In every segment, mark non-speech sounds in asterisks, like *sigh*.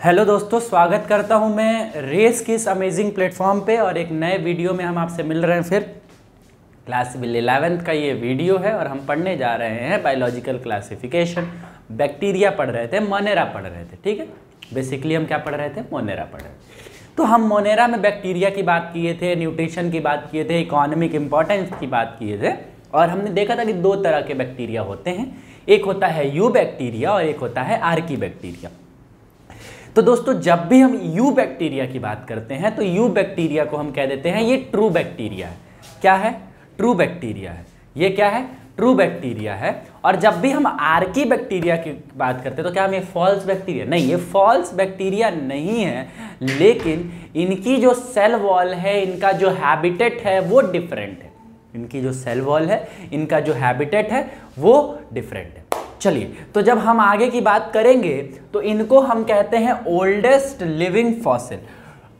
Hello दोस्तों, स्वागत करता हूँ मैं रेस की इस अमेजिंग प्लेटफॉर्म पे और एक नए वीडियो में हम आपसे मिल रहे हैं फिर। क्लास इलेवेंथ का ये वीडियो है और हम पढ़ने जा रहे हैं बायोलॉजिकल क्लासिफिकेशन बैक्टीरिया पढ़ रहे थे मोनेरा पढ़ रहे थे, ठीक है? बेसिकली हम क्या पढ़ रहे थे? मोनेरा पढ़ रहे थे। तो हम मोनेरा में बैक्टीरिया की बात किए थे न्यूट्रिशन की बात किए थे इकोनॉमिक इंपॉर्टेंस की बात किए थे और हमने देखा था कि दो तरह के बैक्टीरिया होते हैं। एक होता है यू बैक्टीरिया और एक होता है आर्की बैक्टीरिया तो दोस्तों, जब भी हम यू बैक्टीरिया की बात करते हैं तो यू बैक्टीरिया को हम कह देते हैं, ये ट्रू बैक्टीरिया है। क्या है? ट्रू बैक्टीरिया है। ये क्या है? ट्रू बैक्टीरिया है। और जब भी हम आर्की बैक्टीरिया की बात करते हैं तो क्या हम ये फॉल्स बैक्टीरिया? नहीं, ये फॉल्स बैक्टीरिया नहीं है, लेकिन इनकी जो सेल वॉल है, इनका जो हैबिटेट है, वो डिफरेंट है। इनकी जो सेल वॉल है, इनका जो हैबिटेट है, वो डिफरेंट है। चलिए तो जब हम आगे की बात करेंगे तो इनको हम कहते हैं ओल्डेस्ट लिविंग फॉसिल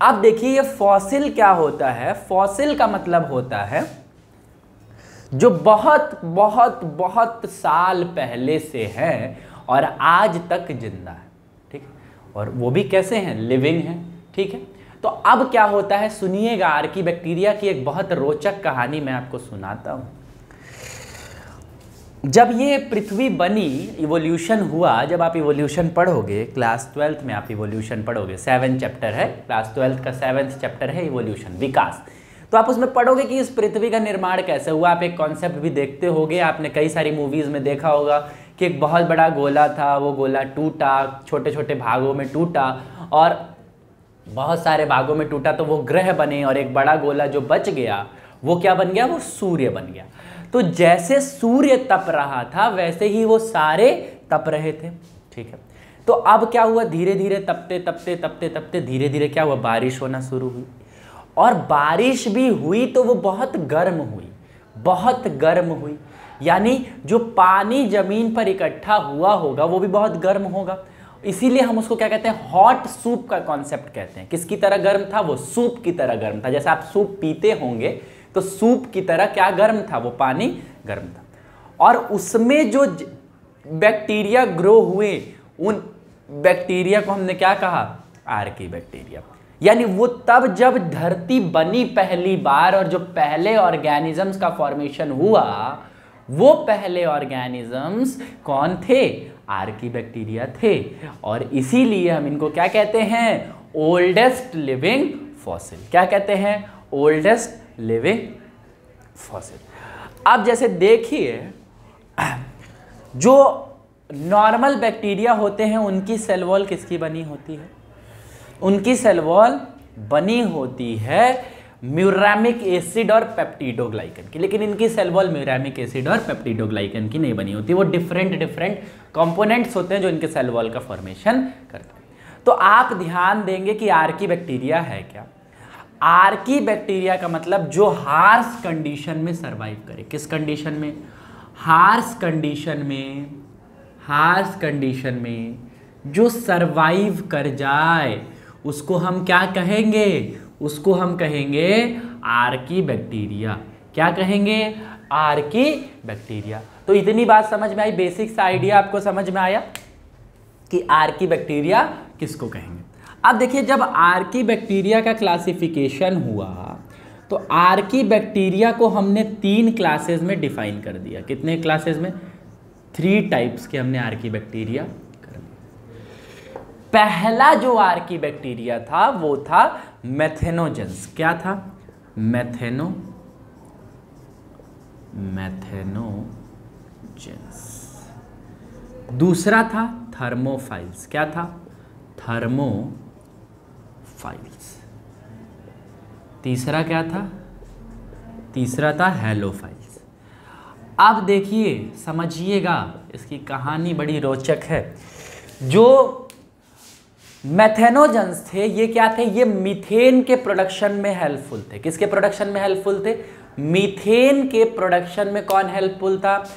अब देखिए, ये फॉसिल क्या होता है? फॉसिल का मतलब होता है, जो बहुत बहुत बहुत साल पहले से है और आज तक ज़िंदा है, ठीक? है और वो भी कैसे हैं? लिविंग है, ठीक है? तो अब क्या होता है? सुनिएगा आर्की बैक्टीरिया की एक बहुत रोचक कहानी मैं आपको सुनाता हूँ। जब ये पृथ्वी बनी इवोल्यूशन हुआ, जब आप इवोल्यूशन पढ़ोगे क्लास ट्वेल्थ में आप इवोल्यूशन पढ़ोगे सेवन चैप्टर है क्लास ट्वेल्थ का सेवन्थ चैप्टर है इवोल्यूशन विकास। तो आप उसमें पढ़ोगे कि इस पृथ्वी का निर्माण कैसे हुआ, आप एक कॉन्सेप्ट भी देखते होगे, आपने कई सारी मूवीज़ में देखा होगा कि एक बहुत बड़ा गोला था, वो गोला टूटा छोटे छोटे भागों में टूटा, और बहुत सारे भागों में टूटा तो वो ग्रह बने और एक बड़ा गोला जो बच गया, वो क्या बन गया? वो सूर्य बन गया। तो जैसे सूर्य तप रहा था, वैसे ही वो सारे तप रहे थे। ठीक है? तो अब क्या हुआ? धीरे धीरे तपते तपते तपते तपते धीरे धीरे क्या हुआ? बारिश होना शुरू हुई। और बारिश भी हुई तो वो बहुत गर्म हुई, बहुत गर्म हुई। यानी जो पानी ज़मीन पर इकट्ठा हुआ होगा, वो भी बहुत गर्म होगा। इसीलिए हम उसको क्या कहते हैं? हॉट सूप का कॉन्सेप्ट कहते हैं। किसकी तरह गर्म था? वो सूप की तरह गर्म था। जैसे आप सूप पीते होंगे तो सूप की तरह क्या गर्म था? वो पानी गर्म था। और उसमें जो बैक्टीरिया ग्रो हुए, उन बैक्टीरिया को हमने क्या कहा? Archaebacteria. यानी वो तब जब धरती बनी पहली बार और जो पहले ऑर्गेनिजम्स का फॉर्मेशन हुआ, वो पहले ऑर्गेनिजम्स कौन थे? आर्की बैक्टीरिया थे। और इसीलिए हम इनको क्या कहते हैं? ओल्डेस्ट लिविंग फॉसिल क्या कहते हैं? ओल्डेस्ट लिविंग फॉसिल अब जैसे देखिए, जो नॉर्मल बैक्टीरिया होते हैं, उनकी सेल वॉल किसकी बनी होती है? उनकी सेल वॉल बनी होती है म्यूरामिक एसिड और पेप्टिडोग्लाइकन की। लेकिन इनकी सेल वॉल म्यूरामिक एसिड और पेप्टिडोग्लाइकन की नहीं बनी होती। वो डिफरेंट डिफरेंट कंपोनेंट्स होते हैं जो इनके सेल वॉल का फॉर्मेशन करते हैं। तो आप ध्यान देंगे कि आर्की बैक्टीरिया है क्या? आर्की बैक्टीरिया का मतलब जो हार्स कंडीशन में सरवाइव करे। किस कंडीशन में? हार्स कंडीशन में हार्स कंडीशन में जो सरवाइव कर जाए, उसको हम क्या कहेंगे? उसको हम कहेंगे आर्की बैक्टीरिया क्या कहेंगे? आर्की बैक्टीरिया तो इतनी बात समझ में आई बेसिक सा आइडिया आपको समझ में आया कि आर्की बैक्टीरिया किसको कहेंगे? अब देखिए, जब आर्की बैक्टीरिया का क्लासिफिकेशन हुआ तो आर्की बैक्टीरिया को हमने तीन क्लासेस में डिफाइन कर दिया। कितने क्लासेस में? थ्री टाइप्स के हमने आर्की बैक्टीरिया कर दिया। पहला जो आर्की बैक्टीरिया था, वो था मैथेनोजेंस क्या था? मैथेनो मैथेनोजेंस दूसरा था थर्मोफाइल्स क्या था? थर्मोफाइल्स तीसरा क्या था? तीसरा था हेलो फाइल्स अब देखिए, समझिएगा, इसकी कहानी बड़ी रोचक है। जो मैथेनोजेंस थे, ये क्या थे? ये मीथेन के प्रोडक्शन में हेल्पफुल थे। किसके प्रोडक्शन में हेल्पफुल थे? मीथेन के प्रोडक्शन में कौन हेल्पफुल था?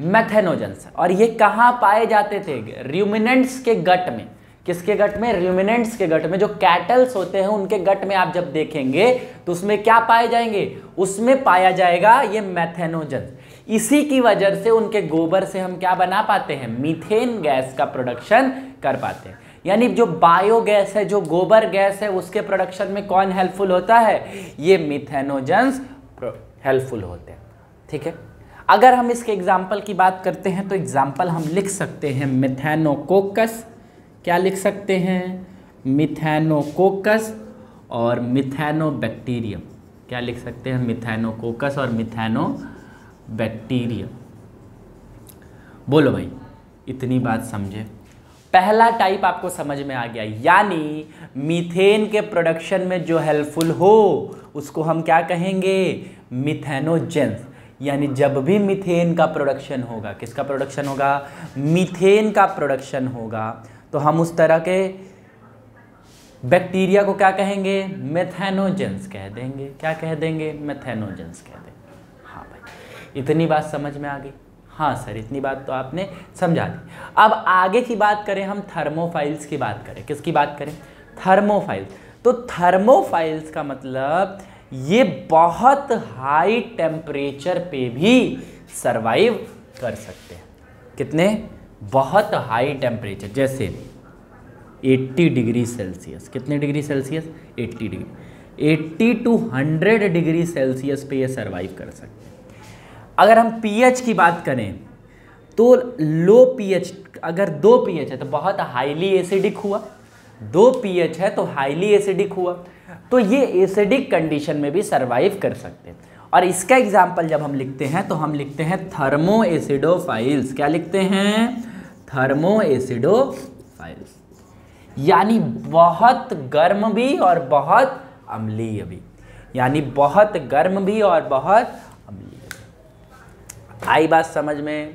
मैथेनोजेंस और ये कहाँ पाए जाते थे? र्यूमिनेंट्स के गट में। किसके गट में? र्यूमिनेंट्स के गट में। जो कैटल्स होते हैं, उनके गट में आप जब देखेंगे तो उसमें क्या पाए जाएँगे? उसमें पाया जाएगा ये मैथेनोजेंस इसी की वजह से उनके गोबर से हम क्या बना पाते हैं? मीथेन गैस का प्रोडक्शन कर पाते हैं। यानी जो बायोगैस है, जो गोबर गैस है, उसके प्रोडक्शन में कौन हेल्पफुल होता है? ये मिथेनोजेंस हेल्पफुल होते हैं। ठीक है? अगर हम इसके एग्ज़ाम्पल की बात करते हैं तो एग्ज़ाम्पल हम लिख सकते हैं। मिथेनोकोकस क्या लिख सकते हैं? मिथेनोकोकस और मिथेनोबैक्टीरियम। क्या लिख सकते हैं? मिथेनोकोकस और मिथेनोबैक्टीरियम। बोलो भाई, इतनी बात समझे। पहला टाइप आपको समझ में आ गया, यानी मीथेन के प्रोडक्शन में जो हेल्पफुल हो, उसको हम क्या कहेंगे? मिथेनोजेंस। यानी जब भी मीथेन का प्रोडक्शन होगा, किसका प्रोडक्शन होगा? मीथेन का प्रोडक्शन होगा। तो हम उस तरह के बैक्टीरिया को क्या कहेंगे? मेथेनोजेंस कह देंगे। क्या कह देंगे? मेथेनोजेंस कह देंगे। हाँ भाई, इतनी बात समझ में आ गई। हाँ सर, इतनी बात तो आपने समझा दी। अब आगे की बात करें, हम थर्मोफाइल्स की बात करें। किसकी बात करें? थर्मोफाइल्स तो थर्मोफाइल्स का मतलब ये बहुत हाई टेम्परेचर पे भी सरवाइव कर सकते हैं। कितने? बहुत हाई टेम्परेचर जैसे 80 डिग्री सेल्सियस कितने degree Celsius 80 degree 80 to 100 degree Celsius पे ये सरवाइव कर सकते हैं। अगर हम पीएच की बात करें तो लो पीएच अगर दो पीएच है तो बहुत हाईली एसिडिक हुआ। दो पीएच है तो हाईली एसिडिक हुआ। तो ये एसिडिक कंडीशन में भी सरवाइव कर सकते हैं। और इसका एग्ज़ाम्पल जब हम लिखते हैं तो हम लिखते हैं थर्मो एसिडोफाइल्स क्या लिखते हैं? Thermoacidophiles. यानी बहुत गर्म भी और बहुत अम्लीय भी। यानी बहुत गर्म भी और बहुत अम्लीय आई बात समझ में?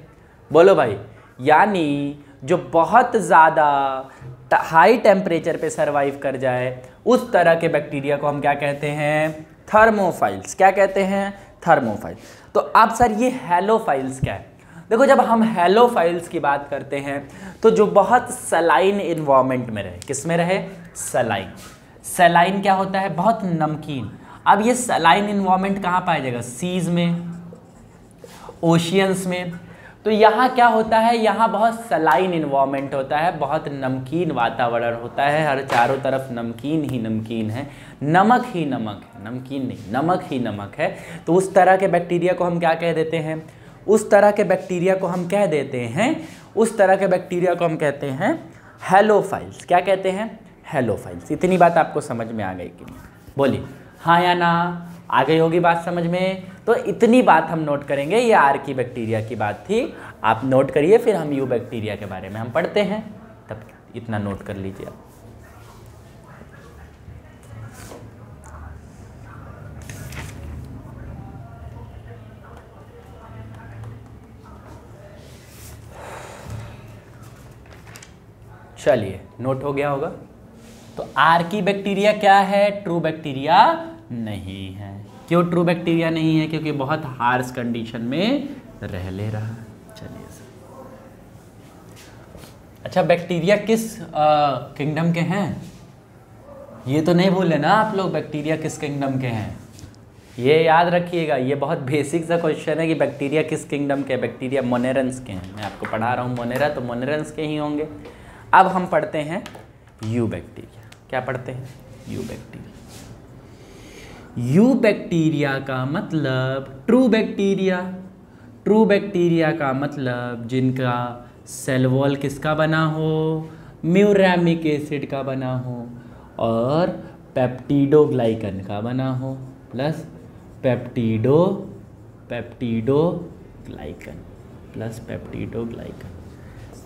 बोलो भाई। यानी जो बहुत ज़्यादा हाई टेम्परेचर पे सरवाइव कर जाए, उस तरह के बैक्टीरिया को हम क्या कहते हैं? थर्मोफाइल्स क्या कहते हैं? थर्मोफाइल तो अब सर ये हेलोफाइल्स क्या है? देखो, जब हम हेलोफाइल्स की बात करते हैं तो जो बहुत सलाइन इन्वायरमेंट में रहे, किसमें रहे? सलाइन सलाइन क्या होता है? बहुत नमकीन. अब ये सलाइन इन्वायरमेंट कहाँ पाया जाएगा? सीज में? ओशियंस में? तो यहाँ क्या होता है? यहाँ बहुत सलाइन इन्वायरमेंट होता है, बहुत नमकीन वातावरण होता है, हर चारों तरफ़ नमकीन ही नमकीन है। नमक ही नमक है, नमकीन नहीं, नमक ही नमक है। तो उस तरह के बैक्टीरिया को हम क्या कह देते हैं? उस तरह के बैक्टीरिया को हम कह देते हैं, उस तरह के बैक्टीरिया को हम कहते हैं हेलोफाइल्स। क्या कहते हैं? हेलोफाइल्स। इतनी बात आपको समझ में आ गई कि नहीं? बोलिए। हाँ या ना? आ गई होगी बात समझ में? तो इतनी बात हम नोट करेंगे। ये आर की बैक्टीरिया की बात थी। आप नोट करिए, फिर हम यू बैक्टीरिया के बारे में हम पढ़ते हैं। तब इतना नोट कर लीजिए आप। चलिए नोट हो गया होगा। तो आर की बैक्टीरिया क्या है? ट्रू बैक्टीरिया नहीं है। क्यों ट्रू बैक्टीरिया नहीं है? क्योंकि बहुत हार्स कंडीशन में रह ले रहा। चलिए सर अच्छा बैक्टीरिया किस किंगडम के हैं? ये तो नहीं भूले ना आप लोग बैक्टीरिया किस किंगडम के हैं? ये याद रखिएगा, ये बहुत बेसिक सा क्वेश्चन है कि बैक्टीरिया किस किंगडम के बैक्टीरिया मोनेरंस के हैं। मैं आपको पढ़ा रहा हूँ मोनेरा तो मोनेरंस के ही होंगे। अब हम पढ़ते हैं यू बैक्टीरिया क्या पढ़ते हैं? यू बैक्टीरिया यू बैक्टीरिया का मतलब ट्रू बैक्टीरिया। ट्रू बैक्टीरिया का मतलब जिनका सेल वॉल किसका बना हो? म्यूरामिक एसिड का बना हो और पेप्टिडोग्लाइकन का बना हो, plus peptido, peptidoglycan, plus peptidoglycan.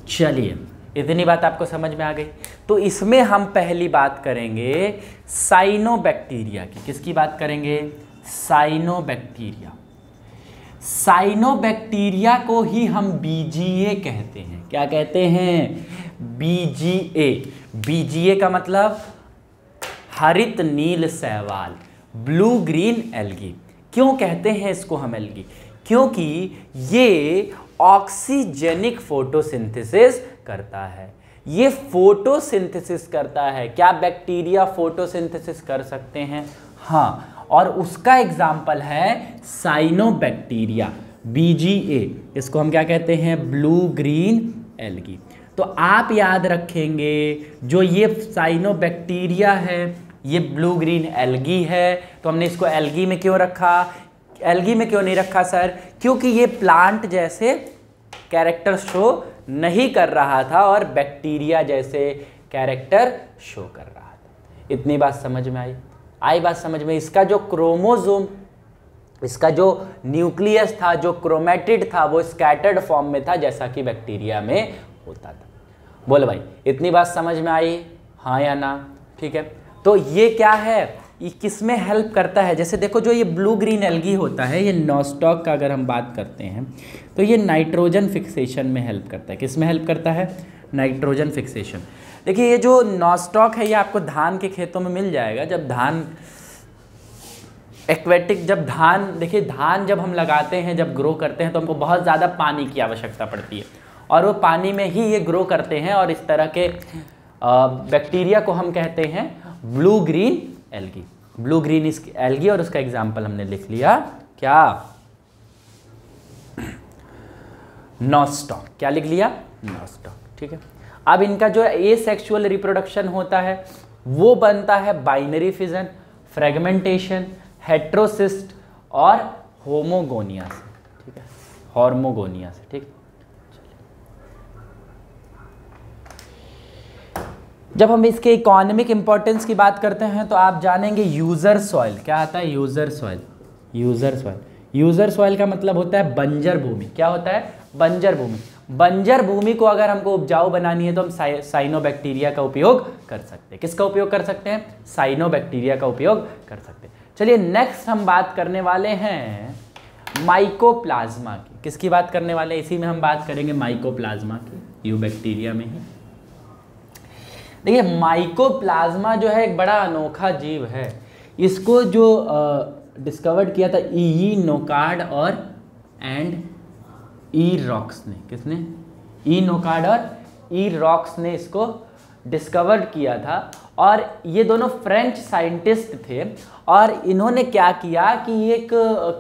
चलिए इतनी बात आपको समझ में आ गई। तो इसमें हम पहली बात करेंगे साइनोबैक्टीरिया की। किसकी बात करेंगे? साइनोबैक्टीरिया साइनोबैक्टीरिया को ही हम बीजीए कहते हैं। क्या कहते हैं? बीजीए बीजीए का मतलब हरित नील सहवाल ब्लू ग्रीन एल्गी क्यों कहते हैं इसको हम एल्गी क्योंकि ये ऑक्सीजेनिक फोटोसिंथेसिस करता है। ये फोटोसिंथेसिस करता है। क्या बैक्टीरिया फोटोसिंथेसिस कर सकते हैं? हाँ और उसका एग्ज़ाम्पल है साइनोबैक्टीरिया बीजीए इसको हम क्या कहते हैं? Blue green algae. तो आप याद रखेंगे, जो ये साइनोबैक्टीरिया है, ये ब्लू ग्रीन एल्गी है। तो हमने इसको एल्गी में क्यों रखा? एल्गी में क्यों नहीं रखा, सर? क्योंकि ये प्लांट जैसे कैरेक्टर शो नहीं कर रहा था और बैक्टीरिया जैसे कैरेक्टर शो कर रहा था। इतनी बात समझ में आई? आई बात समझ में? इसका जो क्रोमोजोम इसका जो न्यूक्लियस था, जो क्रोमेटिड था, वो स्कैटर्ड फॉर्म में था, जैसा कि बैक्टीरिया में होता था। बोलो भाई, इतनी बात समझ में आई? हाँ या ना? ठीक है। तो ये क्या है? ये किसमें हेल्प करता है? जैसे देखो, जो ये ब्लू ग्रीन एल्गी होता है, ये नॉस्टॉक का अगर हम बात करते हैं तो ये नाइट्रोजन फिक्सेशन में हेल्प करता है। किसमें हेल्प करता है? Nitrogen fixation. देखिए, ये जो नॉस्टॉक है, ये आपको धान के खेतों में मिल जाएगा। जब धान एक्वेटिक, जब धान, देखिए, धान जब हम लगाते हैं, जब ग्रो करते हैं तो हमको बहुत ज़्यादा पानी की आवश्यकता पड़ती है। और वो पानी में ही ये ग्रो करते हैं और इस तरह के बैक्टीरिया को हम कहते हैं blue green algae blue green इस एल्गी और उसका एग्ज़ाम्पल हमने लिख लिया। क्या? नॉस्टॉक क्या लिख लिया? नॉस्टॉक ठीक है। अब इनका जो ए सेक्शुअल रिप्रोडक्शन होता है वो बनता है बाइनरी फिजन फ्रेगमेंटेशन हेट्रोसिस्ट और होमोगोनिया से। ठीक है? हॉर्मोगोनिया से ठीक? जब हम इसके इकोनॉमिक इंपॉर्टेंस की बात करते हैं तो आप जानेंगे यूज़र सॉइल क्या आता है? User soil user soil user soil का मतलब होता है बंजर भूमि। क्या होता है? बंजर भूमि। बंजर भूमि को अगर हमको उपजाऊ बनानी है तो हम साइनो बैक्टीरिया का उपयोग कर सकते हैं। किसका उपयोग कर सकते हैं? साइनोबैक्टीरिया का उपयोग कर सकते हैं। चलिए नेक्स्ट हम बात करने वाले हैं माइकोप्लाज्मा की। किसकी बात करने वाले हैं? इसी में हम बात करेंगे माइकोप्लाज्मा की। यू बैक्टीरिया में ही। देखिए माइकोप्लाज्मा जो है एक बड़ा अनोखा जीव है। इसको जो डिस्कवर्ड किया था ई नोकार्ड और एंड ई रॉक्स ने, किसने? ई नोकार्ड और ई रॉक्स ने इसको डिस्कवर किया था। और ये दोनों फ्रेंच साइंटिस्ट थे और इन्होंने क्या किया कि एक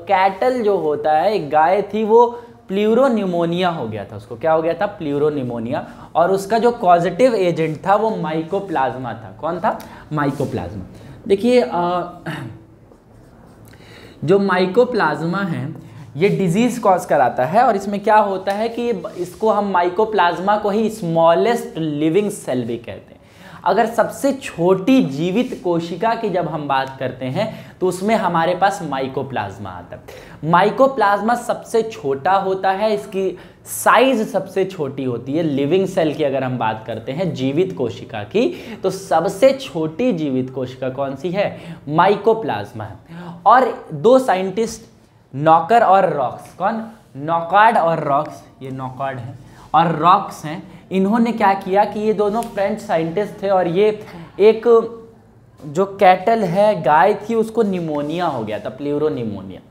कैटल जो होता है, एक गाय थी, वो प्ल्यूरोनिमोनिया हो गया था। उसको क्या हो गया था? प्ल्यूरोनिमोनिया और उसका जो पॉजिटिव एजेंट था, वो माइकोप्लाज्मा था। कौन था? माइकोप्लाज्मा देखिए *clears throat* जो माइकोप्लाज्मा है ये डिज़ीज़ कॉज कराता है और इसमें क्या होता है कि इसको हम माइकोप्लाज्मा को ही स्मॉलेस्ट लिविंग सेल भी कहते हैं। अगर सबसे छोटी जीवित कोशिका की जब हम बात करते हैं तो उसमें हमारे पास माइकोप्लाज्मा आता है। माइकोप्लाज्मा सबसे छोटा होता है, इसकी साइज़ सबसे छोटी होती है लिविंग सेल की अगर हम बात करते हैं, जीवित कोशिका की तो सबसे छोटी जीवित कोशिका कौन सी है? माइकोप्लाज्मा है और दो साइंटिस्ट नॉकर और रॉक्स। कौन? नॉकार्ड और रॉक्स। ये नॉकार्ड है। और रॉक्स हैं। इन्होंने क्या किया कि ये दोनों फ्रेंच साइंटिस्ट थे और ये एक जो कैटल है, गाय थी, उसको निमोनिया हो गया था प्ल्यूरो निमोनिया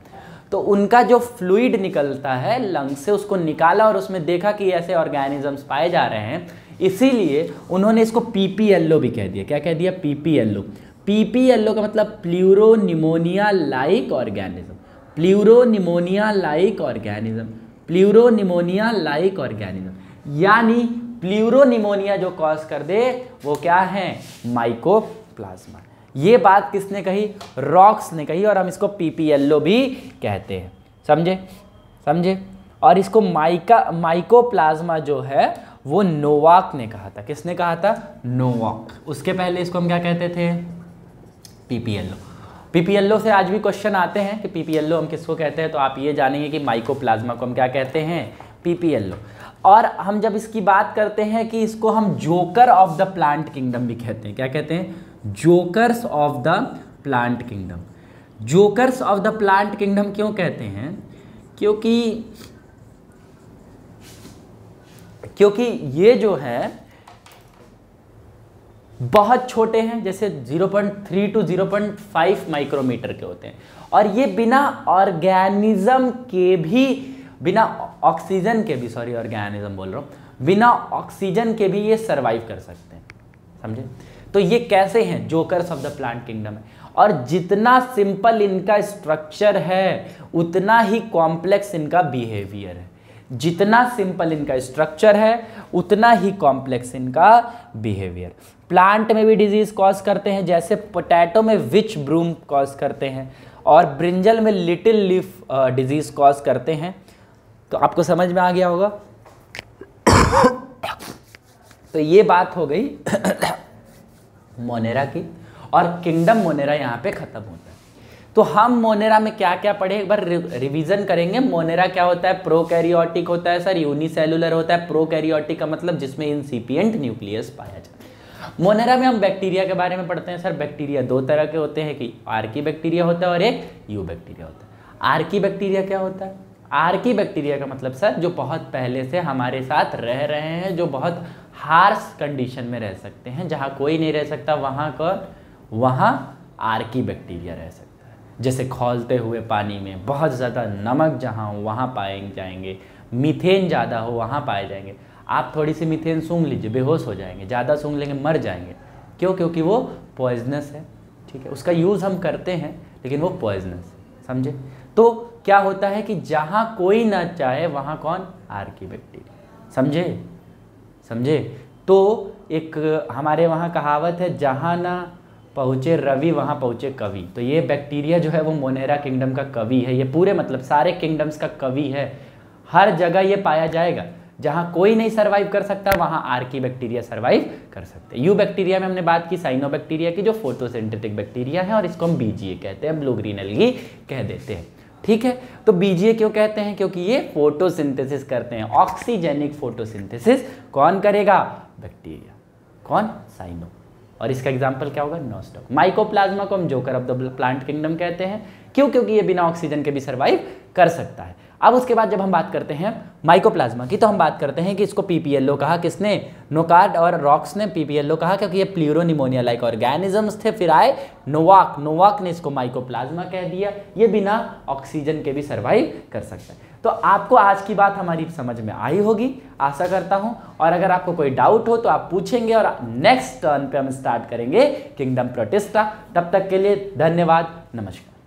तो उनका जो फ्लूइड निकलता है, लंग से उसको निकाला और उसमें देखा कि ऐसे ऑर्गेनिजम्स पाए जा रहे हैं। इसीलिए उन्होंने इसको पीपीएलओ भी कह दिया। क्या कह दिया? पीपीएलओ। पीपीएलओ का मतलब pleuro pneumonia like organism. Pleuro pneumonia like organism pleuro pneumonia like organism. यानी प्ल्यूरोनिमोनिया जो कॉज कर दे, वो क्या है? माइकोप्लाज्मा ये बात किसने कही? रॉक्स ने कही और हम इसको पीपीएलओ भी कहते हैं। समझे? समझे? और इसको माइका माइकोप्लाज्मा जो है, वो नोवाक ने कहा था। किसने कहा था? नोवाक उसके पहले इसको हम क्या कहते थे? पीपीएलओ पीपीएलओ से आज भी क्वेश्चन आते हैं कि पीपीएलओ हम किसको कहते हैं? तो आप ये जानेंगे कि माइकोप्लाज्मा को हम क्या कहते हैं? पीपीएलओ और हम जब इसकी बात करते हैं कि इसको हम joker of the plant kingdom भी कहते हैं। क्या कहते हैं? Jokers of the plant kingdom jokers of the plant kingdom क्यों कहते हैं? क्योंकि क्योंकि ये जो है बहुत छोटे हैं, जैसे 0.3 टू 0.5 माइक्रोमीटर के होते हैं। और ये बिना ऑर्गेनिज्म के भी, बिना ऑक्सीजन के भी, सॉरी, ऑर्गेनिज्म बोल रहा हूँ, बिना ऑक्सीजन के भी ये सर्वाइव कर सकते हैं, समझे? तो ये कैसे हैं? Jokers of the plant kingdom है। और जितना सिंपल इनका स्ट्रक्चर है, उतना ही कॉम्प्लेक्स इनका बिहेवियर है। जितना सिंपल इनका स्ट्रक्चर है, उतना ही कॉम्प्लेक्स इनका बिहेवियर प्लांट में भी डिज़ीज़ कॉज करते हैं, जैसे पोटैटो में विच ब्रूम कॉज करते हैं और ब्रिंजल में लिटिल लीफ डिज़ीज़ कॉज करते हैं। तो आपको समझ में आ गया होगा? *coughs* तो ये बात हो गई *coughs* मोनेरा की और किंगडम मोनेरा यहाँ पे खत्म होता है। तो हम मोनेरा में क्या क्या पढ़े? एक बार रिवीजन करेंगे। मोनेरा क्या होता है? प्रोकैरियोटिक होता है सर यूनिसेलुलर होता है। प्रोकैरियोटिक का मतलब जिसमें इंसिपियंट न्यूक्लियस पाया जाता है। मोनेरा में हम बैक्टीरिया के बारे में पढ़ते हैं, सर, बैक्टीरिया दो तरह के होते हैं कि आर्की बैक्टीरिया होता है और एक यू बैक्टीरिया होता है। आर्की बैक्टीरिया क्या होता है? आर्की बैक्टीरिया का मतलब सर, जो बहुत पहले से हमारे साथ रह रहे हैं, जो बहुत हार्स कंडीशन में रह सकते हैं, जहाँ कोई नहीं रह सकता, वहाँ का वहाँ आर्की बैक्टीरिया रह सकता जैसे खोलते हुए पानी में बहुत ज़्यादा नमक जहाँ हो, वहाँ पाए जाएँगे, मीथेन ज़्यादा हो, वहाँ पाए जाएँगे। आप थोड़ी सी मीथेन सूंघ लीजिए, बेहोश हो जाएँगे, ज़्यादा सूंघ लेंगे, मर जाएँगे। क्यों? क्योंकि वो पॉइजनस है, ठीक है? उसका यूज़ हम करते हैं, लेकिन वो पॉइजनस समझे? तो क्या होता है कि जहाँ कोई ना चाहे, वहाँ कौन? आर्की बैक्टीरिया समझे? समझे? तो एक हमारे वहाँ कहावत है, जहाँ ना पहुँचे रवि, वहाँ पहुँचे कवि। तो ये बैक्टीरिया जो है, वो मोनेरा किंगडम का कवि है। ये पूरे मतलब सारे किंगडम्स का कवि है। हर जगह ये पाया जाएगा। जहाँ कोई नहीं सर्वाइव कर सकता, वहाँ आर्की बैक्टीरिया सर्वाइव कर सकते हैं। यू बैक्टीरिया में हमने बात की साइनो बैक्टीरिया की, जो फोटोसिंथेटिक बैक्टीरिया है, और इसको हम बीजीए कहते हैं ब्लू ग्रीन एलगी कह देते हैं। ठीक है? तो बीजीए क्यों कहते हैं? क्योंकि ये फोटोसिंथेसिस करते हैं। ऑक्सीजेनिक फोटोसिंथेसिस कौन करेगा? बैक्टीरिया कौन? साइनो और इसका एग्ज़ाम्पल क्या होगा? नोस्टॉक माइकोप्लाज्मा को हम joker of the plant kingdom कहते हैं। क्यों? क्योंकि ये बिना ऑक्सीजन के भी सर्वाइव कर सकता है। अब उसके बाद जब हम बात करते हैं माइकोप्लाज्मा की तो हम बात करते हैं कि इसको पीपीएलओ कहा किसने? नोकार्ड और रॉक्स ने पीपीएलओ कहा, क्योंकि ये प्ल्यूरोनिमोनिया लाइक ऑर्गेनिजम्स थे। फिर आए नोवाक नोवाक ने इसको माइकोप्लाज्मा कह दिया। ये बिना ऑक्सीजन के भी सर्वाइव कर सकता है। तो आपको आज की बात हमारी समझ में आई होगी, आशा करता हूँ। और अगर आपको कोई डाउट हो तो आप पूछेंगे और नेक्स्ट टर्न पे हम स्टार्ट करेंगे किंगडम प्रोटिस्टा तब तक के लिए धन्यवाद। नमस्कार।